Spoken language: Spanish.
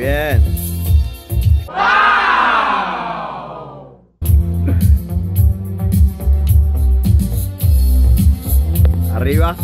bien. Arriba.